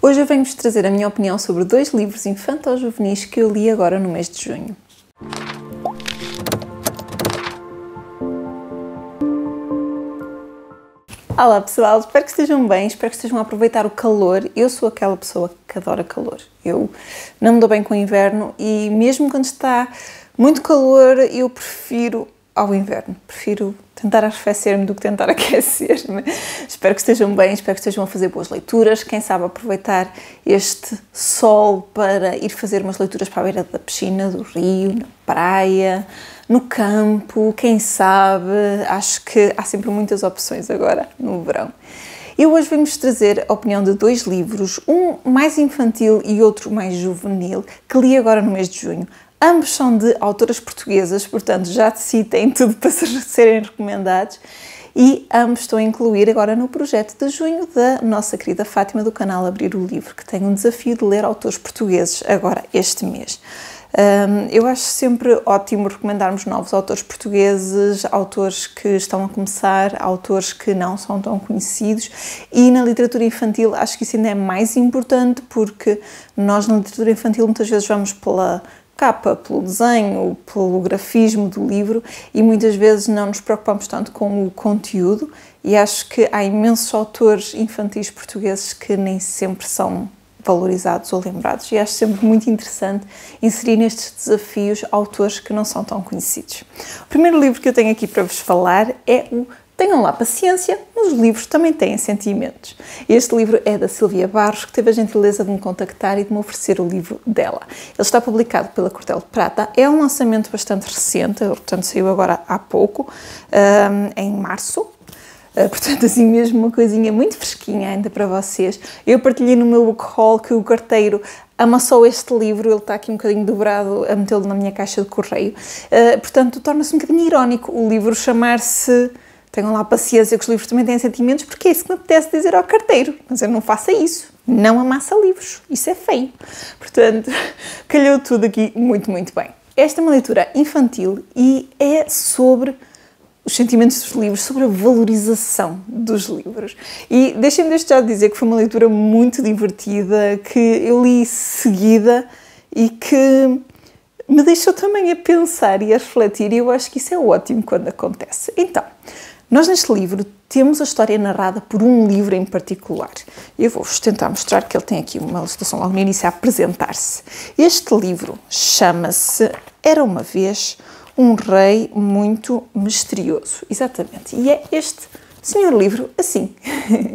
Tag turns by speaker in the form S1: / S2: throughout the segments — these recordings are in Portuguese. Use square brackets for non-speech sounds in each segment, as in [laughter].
S1: Hoje eu venho-vos trazer a minha opinião sobre dois livros infanto-juvenis que eu li agora no mês de junho. Olá pessoal, espero que estejam bem, espero que estejam a aproveitar o calor. Eu sou aquela pessoa que adora calor. Eu não me dou bem com o inverno e mesmo quando está muito calor, eu prefiro ao inverno. Prefiro tentar arrefecer-me do que tentar [laughs] aquecer-me. espero que estejam bem, espero que estejam a fazer boas leituras. Quem sabe aproveitar este sol para ir fazer umas leituras para a beira da piscina, do rio, na praia, no campo, quem sabe. Acho que há sempre muitas opções agora no verão. Eu hoje venho-vos trazer a opinião de dois livros, um mais infantil e outro mais juvenil, que li agora no mês de junho. Ambos são de autoras portuguesas, portanto já de têm [laughs] tudo para serem recomendados e ambos estou a incluir agora no projeto de junho da nossa querida Fátima do canal Abrir o Livro, que tem um desafio de ler autores portugueses agora este mês. Um, eu acho sempre ótimo recomendarmos novos autores portugueses, autores que estão a começar, autores que não são tão conhecidos e na literatura infantil acho que isso ainda é mais importante porque nós na literatura infantil muitas vezes vamos pela capa, pelo desenho, pelo grafismo do livro e muitas vezes não nos preocupamos tanto com o conteúdo e acho que há imensos autores infantis portugueses que nem sempre são valorizados ou lembrados e acho sempre muito interessante inserir nestes desafios autores que não são tão conhecidos. O primeiro livro que eu tenho aqui para vos falar é o Tenham lá paciência, os livros também têm sentimentos. Este livro é da Silvia Barros, que teve a gentileza de me contactar e de me oferecer o livro dela. Ele está publicado pela Cordel de Prata, é um lançamento bastante recente, portanto saiu agora há pouco, em março, Uh, [laughs] portanto, assim mesmo uma coisinha muito fresquinha ainda para vocês. Eu partilhei no meu book haul que o carteiro amassou este livro, ele está aqui um bocadinho dobrado a metê-lo na minha caixa de correio. Uh, portanto, torna-se um bocadinho irónico o livro chamar-se Tenham lá paciência que os livros também têm sentimentos, porque é isso que me apetece dizer ao carteiro. Mas eu não faça isso. Não amassa livros. Isso é feio. Portanto, [laughs] calhou tudo aqui muito, muito bem. Esta é uma leitura infantil e é sobre os sentimentos dos livros, sobre a valorização dos livros. E deixem-me desde já dizer que foi uma leitura muito divertida, que eu li seguida e que me deixou também a pensar e a refletir, e eu acho que isso é ótimo quando acontece. Então, nós neste livro temos a história narrada por um livro em particular. Eu vou-vos tentar mostrar que ele tem aqui uma ilustração logo no início a apresentar-se. Este livro chama-se Era uma vez um rei muito misterioso. Exatamente. E é este senhor livro assim.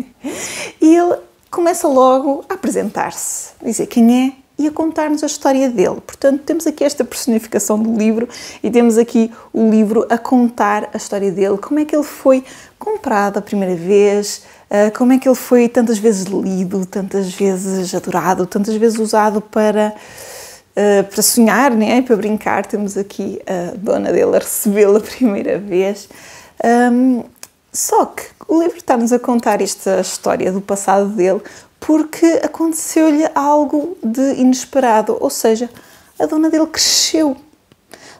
S1: [laughs] e ele começa logo a apresentar-se, dizer quem é, e a contar-nos a história dele. Portanto, temos aqui esta personificação do livro e temos aqui o livro a contar a história dele, como é que ele foi comprado a primeira vez, ah, como é que ele foi tantas vezes lido, tantas vezes adorado, tantas vezes usado para. Uh, para sonhar, né? para brincar, temos aqui a dona dele a recebê-lo a primeira vez. Um, só que o livro está-nos a contar esta história do passado dele porque aconteceu-lhe algo de inesperado, ou seja, a dona dele cresceu.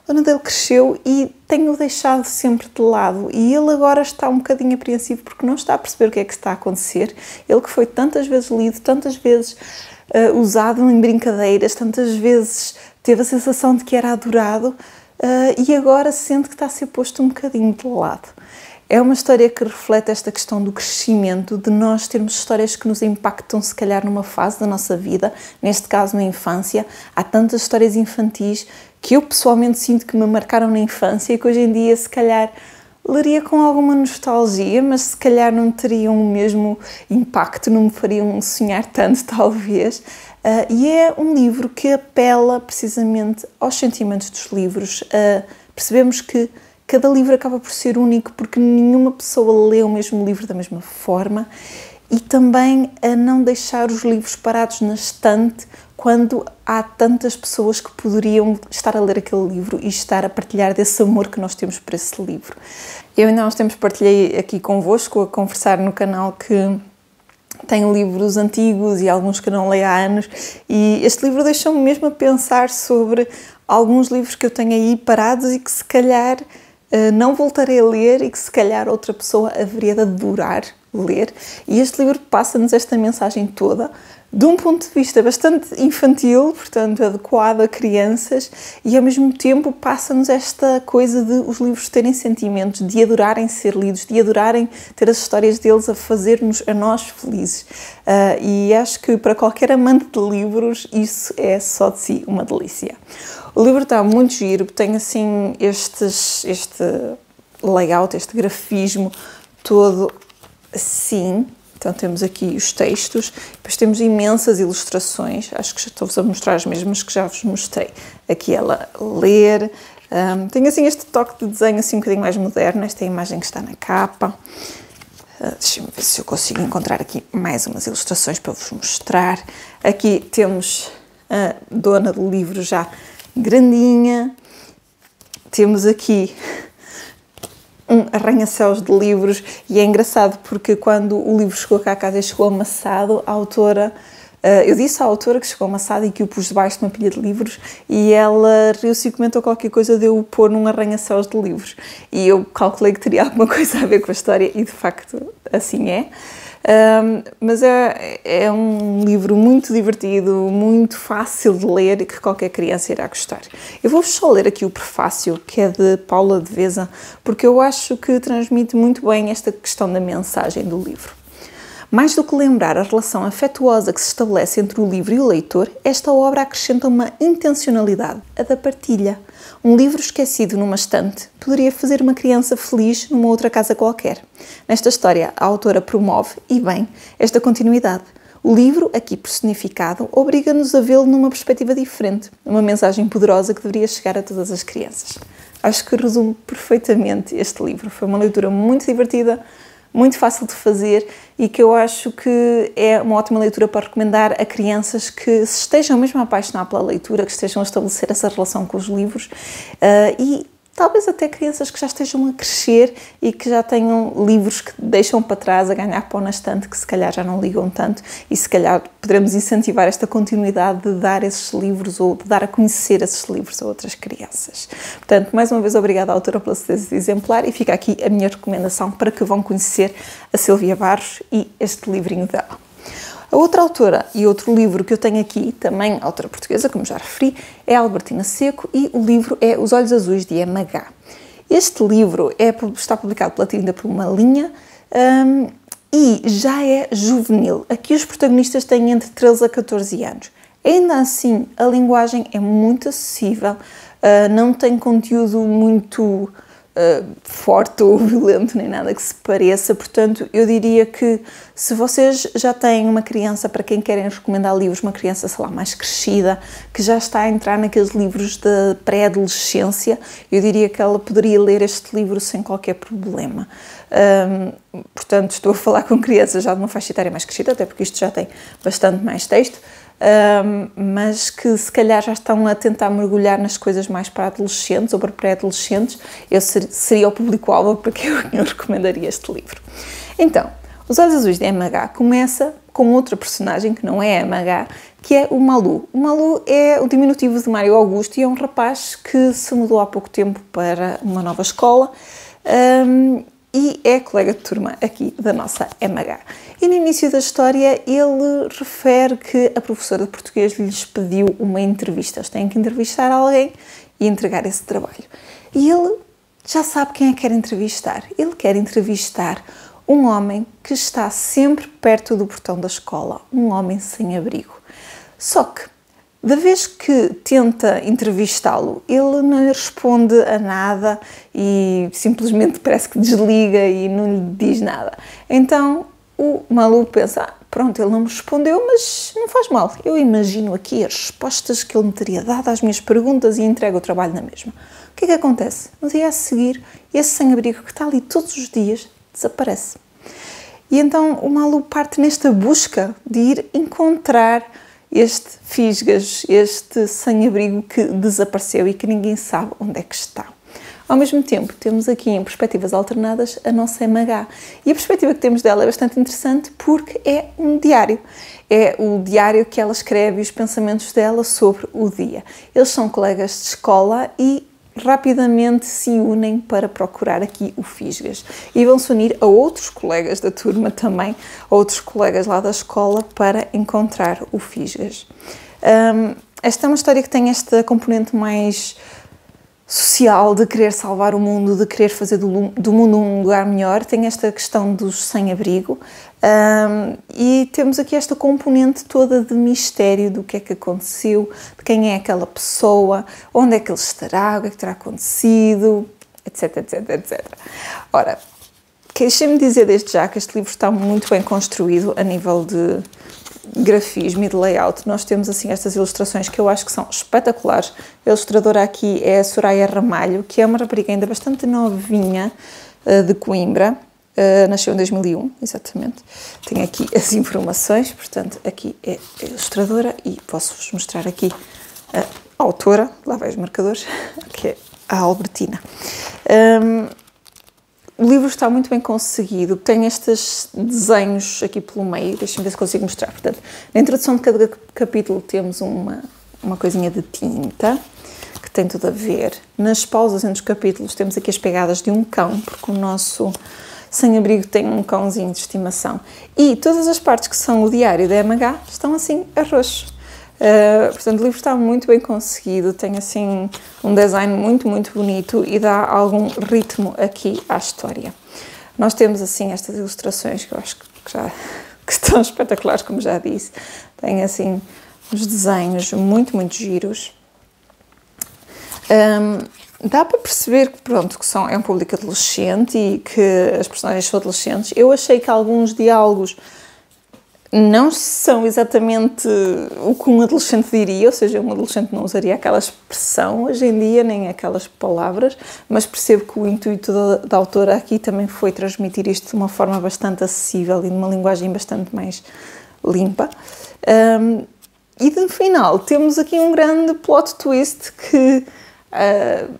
S1: A dona dele cresceu e tem-o deixado sempre de lado. E ele agora está um bocadinho apreensivo porque não está a perceber o que é que está a acontecer. Ele que foi tantas vezes lido, tantas vezes uh, usado em brincadeiras, tantas vezes teve a sensação de que era adorado uh, e agora sente que está a ser posto um bocadinho de lado. É uma história que reflete esta questão do crescimento, de nós termos histórias que nos impactam, se calhar, numa fase da nossa vida, neste caso na infância. Há tantas histórias infantis que eu pessoalmente sinto que me marcaram na infância e que hoje em dia, se calhar, leria com alguma nostalgia, mas se calhar não teriam o mesmo impacto, não me fariam sonhar tanto, [laughs] talvez. Uh, e é um livro que apela precisamente aos sentimentos dos livros. Uh, percebemos que cada livro acaba por ser único porque nenhuma pessoa lê o mesmo livro da mesma forma e também a não deixar os livros parados na estante quando há tantas pessoas que poderiam estar a ler aquele livro e estar a partilhar desse amor que nós temos por esse livro. Eu ainda há uns tempos partilhei aqui convosco a conversar no canal que tenho livros antigos e alguns que não leio há anos e este livro deixou-me mesmo a pensar sobre alguns livros que eu tenho aí parados e que se calhar não voltarei a ler e que se calhar outra pessoa haveria de adorar ler. E este livro passa-nos esta mensagem toda de um ponto de vista bastante infantil, portanto adequado a crianças, e ao mesmo tempo passa-nos esta coisa de os livros terem sentimentos, de adorarem ser lidos, de adorarem ter as histórias deles a fazer-nos a nós felizes. Uh, e acho que para qualquer amante de livros isso é só de si uma delícia. O livro está muito giro, tem assim estes, este layout, este grafismo todo assim, então temos aqui os textos, depois temos imensas ilustrações, acho que já estou-vos a mostrar as mesmas que já vos mostrei. Aqui ela ler, um, tem assim este toque de desenho assim um bocadinho mais moderno, esta é imagem que está na capa. Uh, Deixem-me ver se eu consigo encontrar aqui mais umas ilustrações para vos mostrar. Aqui temos a dona do livro já grandinha. Temos aqui um arranha-céus de livros e é engraçado porque quando o livro chegou cá a casa e chegou amassado, a autora Uh, eu disse à autora que chegou amassada e que o pus debaixo de uma pilha de livros e ela riu-se e comentou qualquer coisa de eu o pôr num arranha-céus de livros. E eu calculei que teria [laughs] alguma coisa a ver com a história e de facto assim é. Um, mas é, é um livro muito divertido, muito fácil de ler e que qualquer criança irá gostar. Eu vou só ler aqui o prefácio, que é de Paula Devesa, porque eu acho que transmite muito bem esta questão da mensagem do livro. Mais do que lembrar a relação afetuosa que se estabelece entre o livro e o leitor, esta obra acrescenta uma intencionalidade, a da partilha. Um livro esquecido numa estante poderia fazer uma criança feliz numa outra casa qualquer. Nesta história, a autora promove, e bem, esta continuidade. O livro, aqui personificado, obriga-nos a vê-lo numa perspectiva diferente, uma mensagem poderosa que deveria chegar a todas as crianças. Acho que resume perfeitamente este livro. Foi uma leitura muito divertida, muito fácil de fazer e que eu acho que é uma ótima leitura para recomendar a crianças que se estejam mesmo a apaixonar pela leitura, que estejam a estabelecer essa relação com os livros uh, e talvez até crianças que já estejam a crescer e que já tenham livros que deixam para trás a ganhar pão na estante, que se calhar já não ligam tanto e se calhar poderemos incentivar esta continuidade de dar esses livros ou de dar a conhecer esses livros a outras crianças. Portanto, mais uma vez, obrigada à autora pela cedência exemplar e fica aqui a minha recomendação para que vão conhecer a Silvia Barros e este livrinho dela. A outra autora e outro livro que eu tenho aqui, também autora portuguesa, como já referi, é Albertina Seco e o livro é Os Olhos Azuis de MH. Este livro é, está publicado pela Tinda por uma linha um, e já é juvenil. Aqui os protagonistas têm entre 13 a 14 anos. Ainda assim, a linguagem é muito acessível, uh, não tem conteúdo muito uh, forte ou violento, nem nada que se pareça. Portanto, eu diria que se vocês já têm uma criança para quem querem recomendar livros, uma criança, sei lá, mais crescida, que já está a entrar naqueles livros da pré-adolescência, eu diria que ela poderia ler este livro sem qualquer problema. Um, portanto, estou a falar com crianças já de uma faixa etária mais crescida, até porque isto já tem bastante mais texto mas que se calhar já estão a tentar mergulhar nas coisas mais para adolescentes ou para pré-adolescentes, eu ser, seria o público-alvo [laughs] para eu recomendaria este livro. Então, Os Olhos Azuis de MH começa com outra personagem que não é MH, que é o Malu. O Malu é o diminutivo de Mário Augusto e é um rapaz que se mudou há pouco tempo para uma nova escola um, e é colega de turma aqui da nossa MH. E no início da história ele refere que a professora de português lhes pediu uma entrevista. Eles têm que entrevistar alguém e entregar esse trabalho. E ele já sabe quem é que quer entrevistar. Ele quer entrevistar um homem que está sempre perto do portão da escola, um homem sem abrigo. Só que da vez que tenta entrevistá-lo, ele não lhe responde a nada e simplesmente parece que desliga e não lhe diz nada. Então o Malu pensa: ah, pronto, ele não me respondeu, mas não faz mal. Eu imagino aqui as respostas que ele me teria dado às minhas perguntas e entrego o trabalho na mesma. O que é que acontece? No dia a seguir, esse sem-abrigo que está ali todos os dias desaparece. E então o Malu parte nesta busca de ir encontrar este fisgas, este sem-abrigo que desapareceu e que ninguém sabe onde é que está. Ao mesmo tempo, temos aqui em perspectivas alternadas a nossa MH. E a perspectiva que temos dela é bastante interessante porque é um diário. É o diário que ela escreve e os pensamentos dela sobre o dia. Eles são colegas de escola e rapidamente se unem para procurar aqui o Fisgas e vão se unir a outros colegas da turma também, outros colegas lá da escola para encontrar o Fisgas. Um, esta é uma história que tem esta componente mais social de querer salvar o mundo, de querer fazer do, do mundo um lugar melhor, tem esta questão dos sem-abrigo um, e temos aqui esta componente toda de mistério do que é que aconteceu, de quem é aquela pessoa, onde é que ele estará, o que é que terá acontecido, etc, etc, etc. Ora, deixem-me dizer desde já que este livro está muito bem construído a nível de grafismo e de layout, nós temos assim estas ilustrações que eu acho que são espetaculares. A ilustradora aqui é a Soraya Ramalho, que é uma rapariga ainda bastante novinha eh, de Coimbra, Uh, nasceu em 2001, exatamente. Tenho aqui [laughs] as informações, portanto, aqui é a ilustradora e posso-vos mostrar aqui a autora, lá vai os marcadores, [laughs] que é a Albertina. Um, o livro está muito bem conseguido, tem estes desenhos aqui pelo meio, deixem-me ver se consigo mostrar. Portanto, na introdução de cada capítulo temos uma, uma coisinha de tinta, que tem tudo a ver. Nas pausas entre os capítulos temos aqui as pegadas de um cão, porque o nosso sem-abrigo tem um cãozinho de estimação. E todas as partes que são o diário da MH estão assim a roxo. Uh, portanto, o livro está muito bem conseguido, tem assim um design muito, muito bonito e dá algum ritmo aqui à história. Nós temos assim estas ilustrações que eu acho que já [laughs] que estão espetaculares, como já disse. Tem assim uns desenhos muito, muito giros. Um, dá para perceber que, pronto, que são, é um público adolescente e que as personagens são adolescentes. Eu achei que alguns diálogos não são exatamente o que um adolescente diria, ou seja, um adolescente não usaria aquela expressão hoje em dia, nem aquelas palavras, mas percebo que o intuito da, da autora aqui também foi transmitir isto de uma forma bastante acessível e numa linguagem bastante mais limpa. Um, e no final temos aqui um grande plot twist que uh,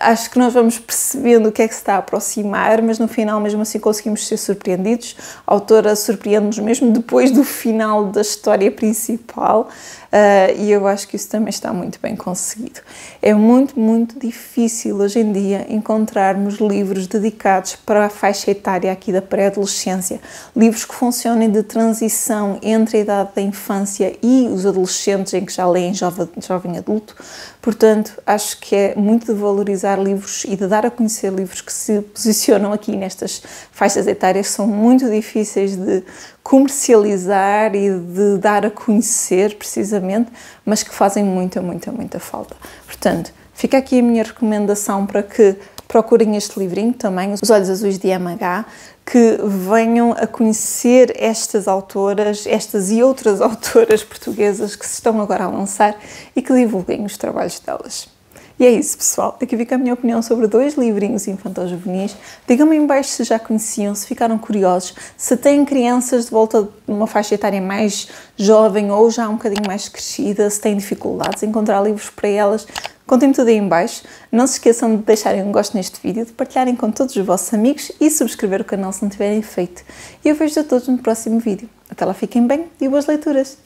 S1: acho que nós vamos percebendo o que é que se está a aproximar, mas no final, mesmo assim, conseguimos ser surpreendidos. A autora surpreende-nos mesmo depois do final da história principal. Uh, e eu acho que isso também está muito bem conseguido. É muito, muito difícil hoje em dia encontrarmos livros dedicados para a faixa etária aqui da pré-adolescência, livros que funcionem de transição entre a idade da infância e os adolescentes em que já leem jovem, jovem adulto. Portanto, acho que é muito de valorizar livros e de dar a conhecer livros que se posicionam aqui nestas faixas etárias que são muito difíceis de comercializar e de dar a conhecer, precisamente, mas que fazem muita, muita, muita falta. Portanto, fica aqui a minha recomendação para que procurem este livrinho também, Os Olhos Azuis de MH, que venham a conhecer estas autoras, estas e outras [laughs] autoras portuguesas que se estão agora a lançar e que divulguem os trabalhos delas. E é isso, pessoal. Aqui fica a minha opinião sobre dois livrinhos infantis juvenis. Digam-me em baixo se já conheciam, se ficaram curiosos, se têm crianças de volta de uma faixa etária mais jovem ou já um bocadinho mais crescida, se têm dificuldades em encontrar livros para elas. Contem-me tudo aí em baixo. Não se esqueçam de deixarem um gosto neste vídeo, de partilharem com todos os vossos amigos e subscrever o canal se não tiverem feito. E eu vejo-vos a todos no próximo vídeo. Até lá fiquem bem e boas leituras!